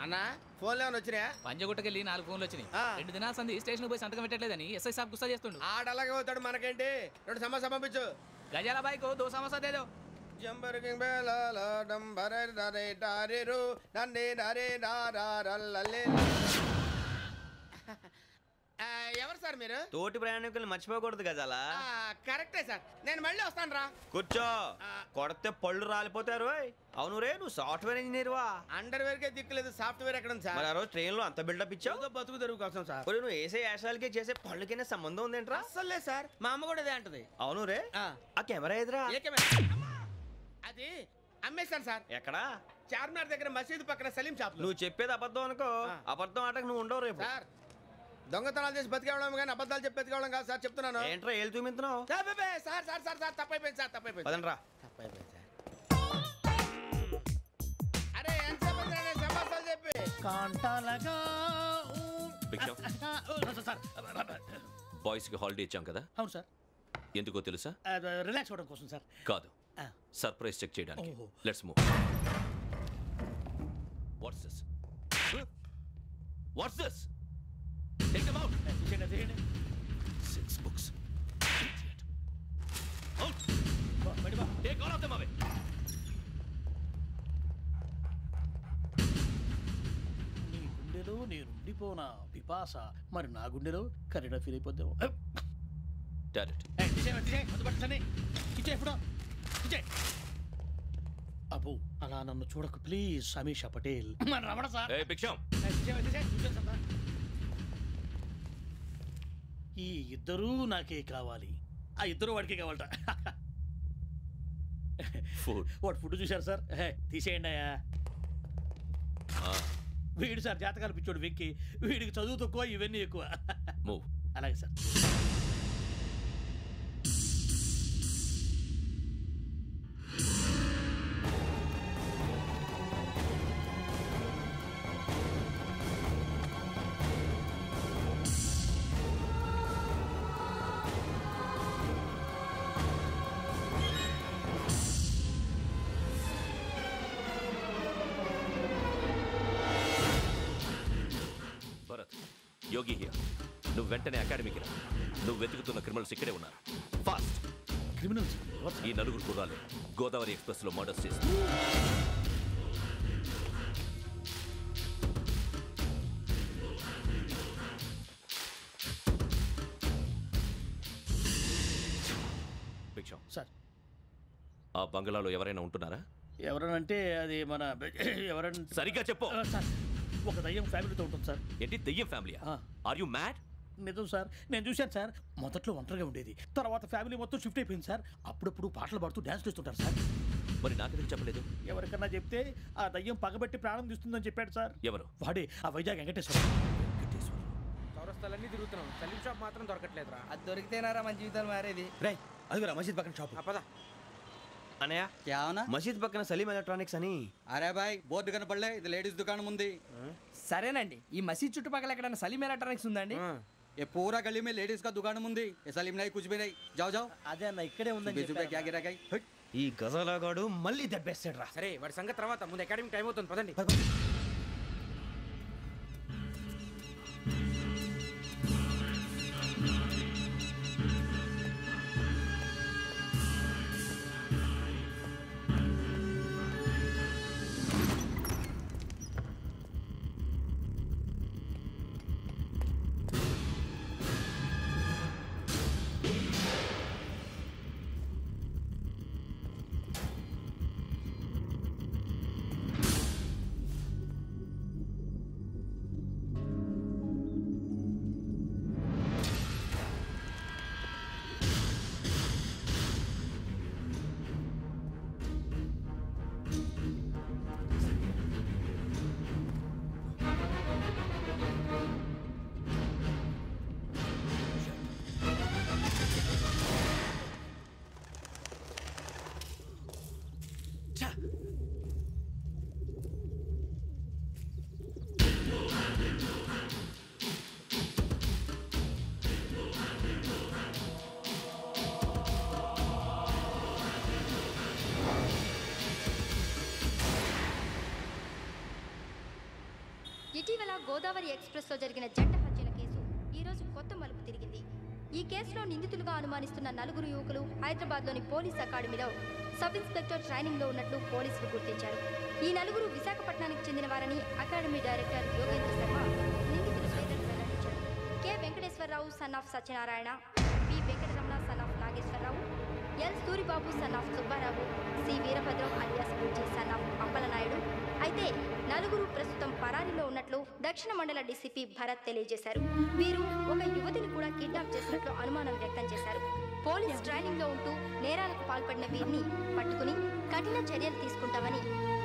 అన్నా? ఫోన్లో ఏమైనా వచ్చినాయా? పంజగుట్టకెళ్ళి నాలుగు ఫోన్లు వచ్చినాయి. ఆ. రెండు దినాల సంది స్టేషన్ పోయి సంతకం పెట్టలేదని ఎస్ఐ సాబ్ గుస్తా చేస్తుండు. ఆడలాగే పోతాడు మనకేంటి? రెండు సమస్య పంపించు. గజాల బైక్ దో సమస్య దేదో జంబరకింగ్ బేలాల డంబర డారిరు నన్నే డారల్లలే ఆ, ఎవరు సార్ మీరు? తోటి ప్రయాణికులు మర్చిపోకూడదు గజాల ఆ, కరెక్టే సార్. నేను మళ్ళీ వస్తాను రా కూర్చో. కొడితే పళ్ళు రాలిపోతారు ఓయ్. అవును రే నువ్వు సాఫ్ట్వేర్ ఇంజనీర్ వా అండర్వేర్ కే దిక్కులేదు సాఫ్ట్వేర్ ఎక్కడ ఉంది మరి సార్ ఆ రోజు ట్రైన్లో అంత బిల్డప్ ఇచ్చావు? ఏదో బతుకు తెరుగు కోసం సార్. ఒరేయ్, నువ్వు వేసే యాశాలకి చేసే పళ్ళకైనా సంబంధం ఉందేంట్రా? అస్సలు సార్. మా అమ్మ కూడా అదే అంటది. అవును రే. ఆ. ఆ కెమెరా ఎదురా ఏ కెమెరా? అమ్మా! అది అమ్మేశాను సార్. ఎక్కడా? చార్మినార్ దగ్గర మసీదు పక్కన సలీం షాప్ నువ్వు చెప్పేది అబద్ధం అనుకో. ఆ. అబద్ధం ఆటకు నువ్వు ఉండవు రేపు. సార్. దొంగతనాలు చేసి బతికేవడం కానీ అబద్ధాలు చెప్పి బతికేవడం కాదు సార్ చెప్తున్నాను. ఏంట్రా ఏళ్ళు చూపించినావు sir, sir sir sir sir తప్పైపోయింది సార్ తప్పైపోయింది పదండ్రా. తప్పైపోయింది సార్. అరే నేను సమాసాలు చెప్పి? కాంటాలగా సార్ బాయ్స్కి హాలిడే ఇచ్చాం కదా? అవును సార్. ఎందుకో తెలుసా? రిలాక్స్ అవ్వడం కోసం సార్. కాదు. సర్ప్రైజ్ చెక్ చేయడానికి. Let's move what's this what's this నేనుండిపోనా? పిపాస. మరి నా గుండెలో కరీడా ఫీల్ అయిపోద్దాము. అబ్బో అలా నన్ను చూడకు. ప్లీజ్ సమీషా పటేల్. మన రమణ సార్. ఈ ఇద్దరూ నాకే కావాలి. ఆ ఇద్దరు వాడికే కావాలట. వాడు ఫుడ్ చూశారు సార్. తీసేయండి అయ్యా. వీడు సార్ జాతకాలు పిచ్చోడు వెక్కి. వీడికి చదువు తక్కువ ఇవన్నీ ఎక్కువ. అలాగే సార్. యోగి హియర్ నువ్వు వెంటనే అకాడమీకి రా. నువ్వు వెతుకుతున్న క్రిమినల్స్ ఇక్కడే ఉన్నారు. ఫాస్ట్ క్రిమినల్స్ ఈ నలుగురు కుర్రాలు గోదావరి ఎక్స్ప్రెస్లో మర్డర్స్ భిక్షం. సార్. ఆ బంగ్లాలో ఎవరైనా ఉంటున్నారా? ఎవరనంటే అది మన ఎవరంటే సరిగ్గా చెప్పు. సార్. ఒక దయ్యం ఫ్యామిలీతో ఉంటుంది సార్. ఏంటి? దెయ్యం ఫ్యామిలీ. ఆర్ యు మ్యాడ్ నిజం సార్. నేను చూశాను సార్. మొదట్లో ఒంటరిగా ఉండేది. తర్వాత ఫ్యామిలీ మొత్తం షిఫ్ట్ అయిపోయింది సార్. అప్పుడప్పుడు పాటలు పాడుతూ డ్యాన్స్ చేస్తుంటారు సార్. మరి నాకెందుకు చెప్పలేదు? ఎవరికన్నా చెప్తే ఆ దయ్యం పగబెట్టి ప్రాణం తీస్తుందని చెప్పాడు సార్. ఎవరు? వాడే ఆ వైజాగ్ వెంకటేశ్వర. చౌరస్తాలన్నీ తిరుగుతున్నాం. సలీం షాప్ మాత్రం దొరకట్లేదురా. అది దొరికితేనారా మన జీవితాలు మారేది? రే అదిగురా మసీద్ పక్కన షాప్. పద. అనయ్య क्या होना మసీద్ పక్కన సలీం ఎలక్ట్రానిక్స్ అని అరే బాయ్ బోర్డు కనపడలే ఇది లేడీస్ దుకాణం ఉంది సరేనండి ఈ మసీద్ చుట్టుపక్కల ఎక్కడైనా సలీం ఎలక్ట్రానిక్స్ ఉందండి ये पूरा गली में लेडीज का दुकान मुंदी ये सलीम नहीं कुछ भी नहीं जाओ जाओ అదే అన్న ఇక్కడే ఉందని बीस रुपए क्या गिरा गई हट ఈ గజాలగాడు మళ్ళీ దెబ్బేస్తాడు రా సరే వాడి సంగతి తర్వాత ముందు అకాడమిక్ టైం అవుతుంది పదండి గోదావరి ఎక్స్ప్రెస్లో జరిగిన జంట హత్యల కేసు ఈరోజు కొత్త మలుపు తిరిగింది. ఈ కేసులో నిందితులుగా అనుమానిస్తున్న నలుగురు యువకులు హైదరాబాద్లోని పోలీస్ అకాడమీలో సబ్ ఇన్స్పెక్టర్ ట్రైనింగ్లో ఉన్నట్లు పోలీసులు గుర్తించారు. ఈ నలుగురు విశాఖపట్నానికి చెందిన వారని అకాడమీ డైరెక్టర్ యోగేంద్ర శర్మ నిందితుల పేర్లను వెల్లడించారు. K. Venkateswara Rao son of Satyanarayana P Venkataramana son of Nageswara Rao L. Suribabu son of Subba Rao C. Veerabhadram alias Bujji son of Appalanaidu అయితే నలుగురు ప్రస్తుతం పరారీలో ఉన్నట్లు దక్షిణ మండల డీసీపీ భరత్ తెలియజేశారు. వీరు ఒక యువతిని కూడా కిడ్నాప్ చేసినట్లు అనుమానం వ్యక్తం చేశారు. పోలీస్ ట్రైనింగ్లో ఉంటూ నేరాలకు పాల్పడిన వీరిని పట్టుకుని కఠిన చర్యలు తీసుకుంటామని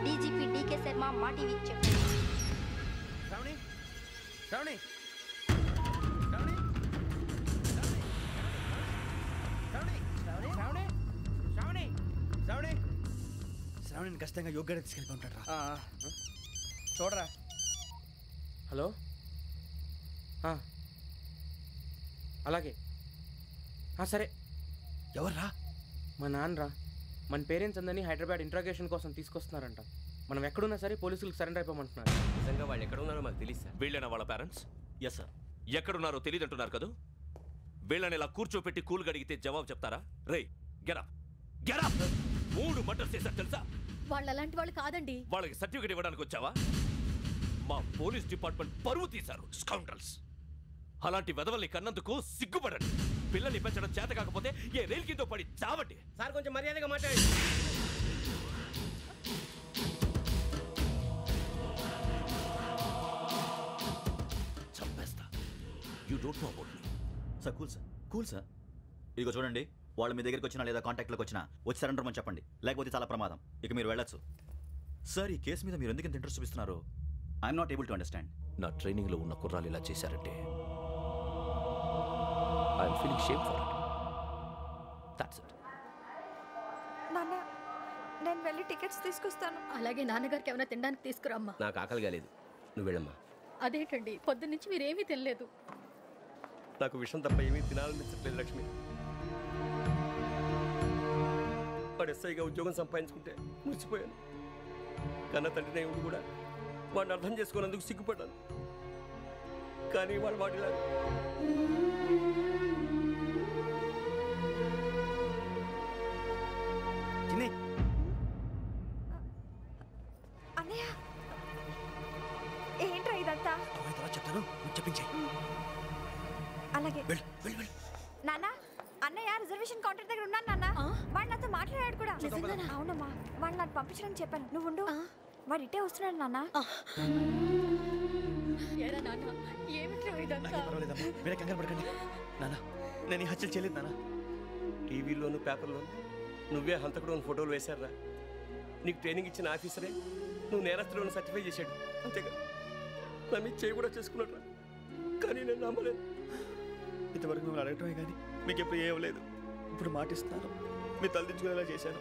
డీజీపీ డీకే శర్మ మా టీవీకి చెప్పారు. శ్రావణిని ఖచ్చితంగా యోగ్యత తీసుకెళ్ళి ఉంటాడు చూడరా. హలో. అలాగే. ఆ, సరే. ఎవర్రా? మా నాన్నరా. మన పేరెంట్స్ అందరినీ హైదరాబాద్ ఇంట్రాగేషన్ కోసం తీసుకొస్తున్నారంట. మనం ఎక్కడున్నా సరే పోలీసులకు సరెండర్ అయిపోమంటున్నారు. నిజంగా వాళ్ళు ఎక్కడ ఉన్నారో మాకు తెలియదు సార్. వీళ్ళేనా వాళ్ళ పేరెంట్స్ ఎస్ సార్ ఎక్కడున్నారో తెలియదంటున్నారు కదా? వీళ్ళని ఇలా కూర్చోపెట్టి కూల్ గడిగితే జవాబు చెప్తారా? రే గెరప్ గెరప్ మూడు మర్డర్స్ చేశారు తెలుసా? వాళ్ళు అలాంటి వాళ్ళు కాదండి. వాళ్ళకి సర్టిఫికేట్ ఇవ్వడానికి వచ్చావా? మా పోలీస్ డిపార్ట్మెంట్ పరువు తీశారు స్కౌండ్రల్స్. అలాంటి వెదవల్ని కన్నందుకు సిగ్గుపడండి. పిల్లల్ని పెంచడం చేత కాకపోతే ఏ రైలు కింద పడి చావండి. సార్ కొంచెం మర్యాదగా మాట్లాడండి. చంపేస్తా. You don't know about me sir cool sir. Cool sir. ఇదిగో చూడండి. వాళ్ళు మీ దగ్గరికి వచ్చినా లేదా కాంటాక్ట్లోకి వచ్చినా వచ్చి సరెండర్ అని చెప్పండి. లేకపోతే చాలా ప్రమాదం. ఇక మీరు వెళ్ళొచ్చు. సార్ ఈ కేసు మీద మీరు ఎందుకు ఇంత ఇంట్రెస్ట్ చూపిస్తున్నారు? I'm not able to understand నా ట్రైనింగ్లో ఉన్న కుర్రాలు ఇలా చేశారంటే I'm feeling shame for it that's it నాన్న నేను వెళ్ళి టికెట్స్ తీసుకొస్తాను. అలాగే నాన్నగారికి ఏమైనా తినడానికి తీసుకురమ్మా. నాకు ఆకలి కాలేదు. నువ్వు వెళ్ళమ్మా. అదేంటండి పొద్దున్నుంచి మీరేమీ తినలేదు. నాకు విషం తప్ప ఏమీ తినాలనిపించట్లేదు లక్ష్మి. వాడు ఎస్ఐగా ఉద్యోగం సంపాదించుకుంటే మురిసిపోయాను. కన్న తండ్రినే ఉండి కూడా వాడిని అర్థం చేసుకున్నందుకు సిగ్గుపడ్డాను. కానీ వాడు వాడిలా వాడు నాకు పంపించడానికి చెప్పాను. నువ్వు ఉండు. వాడు ఇట్టే వస్తున్నాడు నాన్న. నాకేం పర్వాలేదమ్మా. మీరే కంగారు పడకండి. నాన్న నేను ఈ హత్యలు చేయలేదు నాన్న. టీవీలోను పేపర్లోను నువ్వే హంతకుడు ఫోటోలు వేశారా నీకు ట్రైనింగ్ ఇచ్చిన ఆఫీసరే నువ్వు నేరస్తులను సర్టిఫై చేశాడు. అంతేగా. నా మీద చేయి కూడా చేసుకున్నట్రా కానీ నేను నమ్మలేదు. ఇంతవరకు మిమ్మల్ని అడగటమే కానీ మీకు ఎప్పుడు ఏం లేదు ఇప్పుడు మాటిస్తున్నాను. మీ తలదించుకునేలా చేశాను.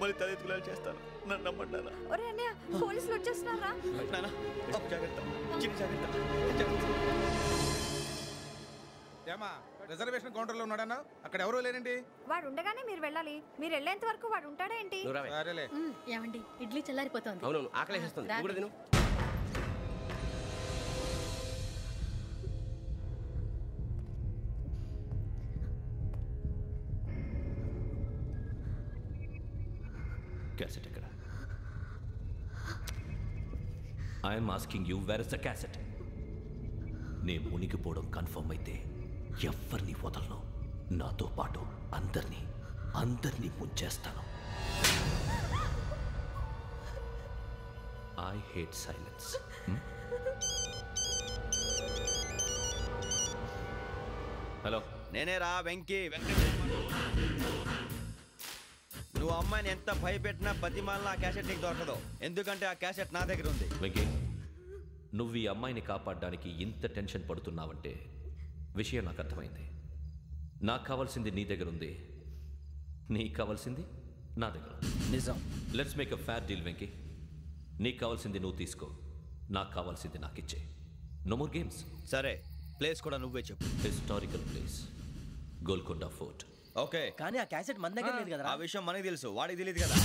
మళ్ళీ తలెత్తుకునేలా చేస్తాను. నన్ను నమ్మండి నాన్న. ఒరే అన్నయ్య పోలీసులు వచ్చేస్తున్నారా? నాన్న జాగ్రత్త. చిన్న జాగ్రత్త. ఏమా రిజర్వేషన్ కౌంటర్లో ఉన్నాడన్నా? అక్కడ ఎవరూ లేనండి వాడు ఉండగానే మీరు వెళ్ళాలి. మీరు వెళ్ళేంత వరకు వాడు ఉంటాడా ఏంటి? సరేలే. ఏమండి ఇడ్లీ చల్లారిపోతుంది. అవునవును ఆకలేసేస్తుంది. నువ్వు కూడా తిను. క్యాసెట్ ఎక్కడ I'm asking you where is the cassette నే మునిగిపోవడం కన్ఫర్మ్ అయితే ఎవరిని వదలను. నాతో పాటు అందరినీ అందరినీ ముంచేస్తాను. ఐ హేట్ సైలెన్స్ హలో నేనే రా వెంకీ వెంకటేశ్వర నువ్వు అమ్మాయిని ఎంత భయపెట్టినా బతిమాలినా ఆ క్యాసెట్ నీకు దొరకదు. ఎందుకంటే ఆ క్యాసెట్ నా దగ్గర ఉంది. వెంకీ నువ్వు ఈ అమ్మాయిని కాపాడడానికి ఇంత టెన్షన్ పడుతున్నావంటే విషయం నాకు అర్థమైంది. నాకు కావాల్సింది నీ దగ్గర ఉంది. నీకు కావాల్సింది నా దగ్గర నిజం. Let's make a fair deal Venky. నీకు కావాల్సింది నువ్వు తీసుకో. నాకు కావాల్సింది నాకు ఇచ్చే. నో మోర్ గేమ్స్ సరే ప్లేస్ కూడా నువ్వే చెప్పు. Historical place Golconda fort. Okay. కానీ ఆ క్యాసెట్ మన దగ్గర లేదు ఆ విషయం మనకి తెలుసు. వాడికి తెలియదు కదా.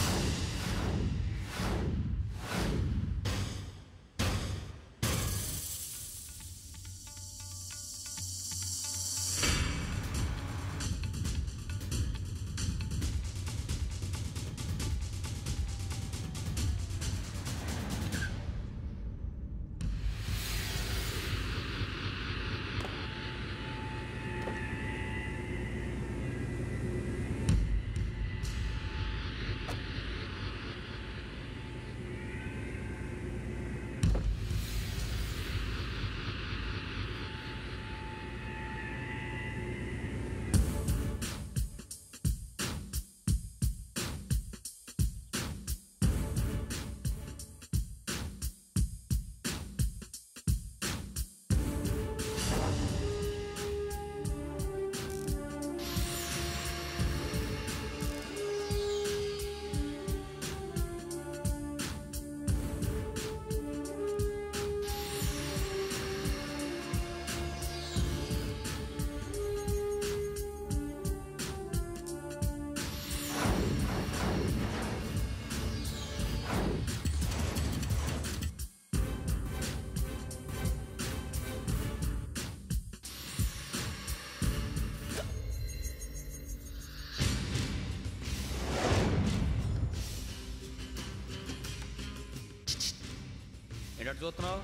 ఏంటంటే చూస్తున్నావు?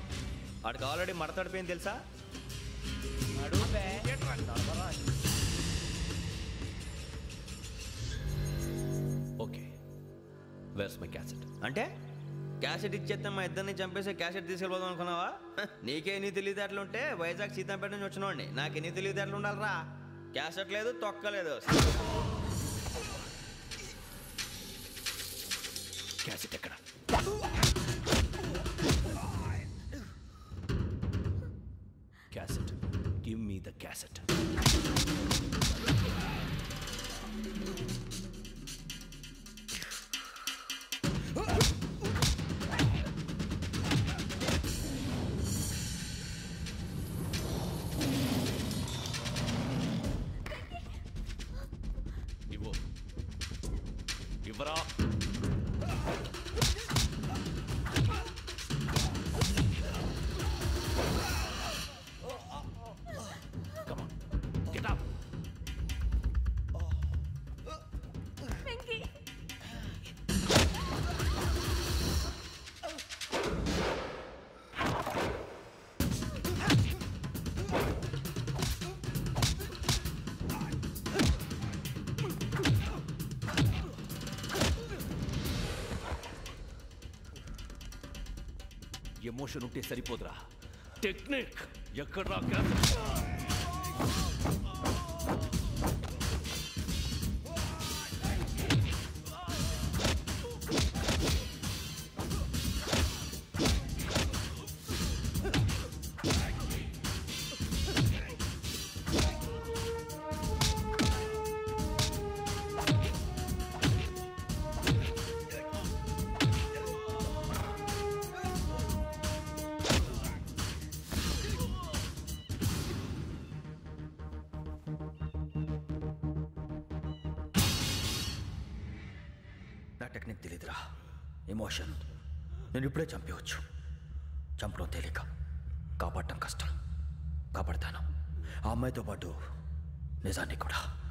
వాడికి ఆల్రెడీ మడతడిపోయింది తెలుసా? ఓకే. వేర్స్ మై క్యాసెట్ అంటే? క్యాసెట్ ఇచ్చేస్తే మా ఇద్దరిని చంపేసి క్యాసెట్ తీసుకెళ్ళిపోదాం అనుకున్నావా? నీకే ఎన్ని తెలివితేటలు ఉంటే వైజాగ్ సీతంపేట నుంచి వచ్చినవాడిని నాకు ఎన్ని తెలివితేటలు ఉండాలిరా? క్యాసెట్ లేదు తొక్కలేదు క్యాసెట్ ఎక్కడ? మీ ద క్యాసెట్ ఇవ్వు ఇవ్వరా ఎమోషన్ ఉంటే సరిపోదురా. టెక్నిక్ ఎక్కడ్రా? ఎమోషన్ నేను ఇప్పుడే చంపేవచ్చు చంపడం తేలిక. కాపాడటం కష్టం. కాపాడతాను. ఆ అమ్మాయితో పాటు నిజాన్ని కూడా.